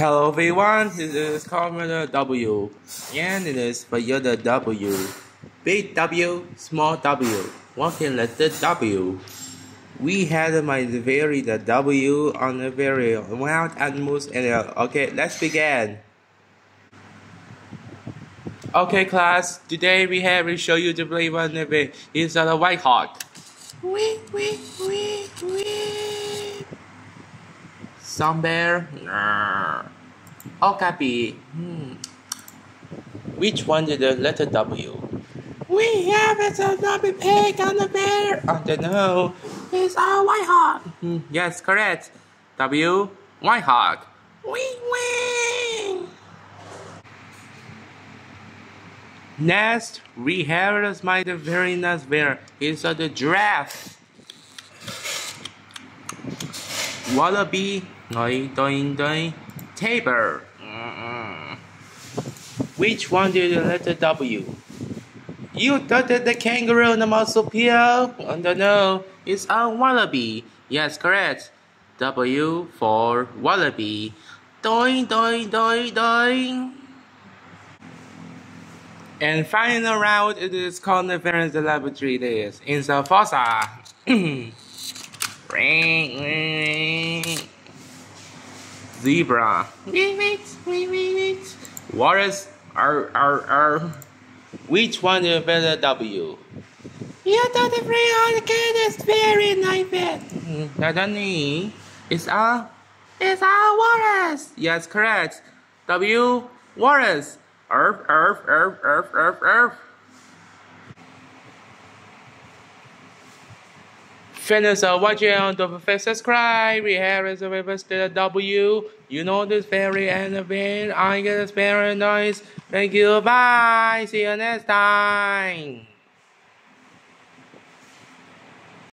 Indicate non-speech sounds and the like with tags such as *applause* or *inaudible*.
Hello everyone, this is Commander W. And it is for you're the W. Big W, small W. Walking letter W. We had my very the W on the very wild animals and uh, okay, let's begin. Okay class, today we have to show you the play one of it. It's a warthog. Wee wee wee wee. Some bear. Okapi. Hmm. Which one did the letter W? We have a W pig on the bear. I don't know. It's a warthog. Hmm. Yes, correct. W, warthog. Wee wee. Next, we have my very nice bear. It's a the giraffe. Wallaby, doing doing tabor. Which one did the letter W? You thought the kangaroo and the marsupial? Oh, no, no, it's a wallaby. Yes, correct. W for wallaby. Doing, doing, doing, doing. And final round, it is called the Veterans Laboratory Days in the fossa. *clears throat* Zebra. Wait, wait, wait, wait, wait. Walrus. R, R, R. Which one is better W? You thought the free on the kid is very nice. Not only. It's a. It's a walrus. Yes, correct. W. Walrus. Earth, earth, earth, earth, earth, earth. Finish uh, watching on the forget subscribe. We have is a the W. You know this very it. I get very nice. Thank you. Bye. See you next time.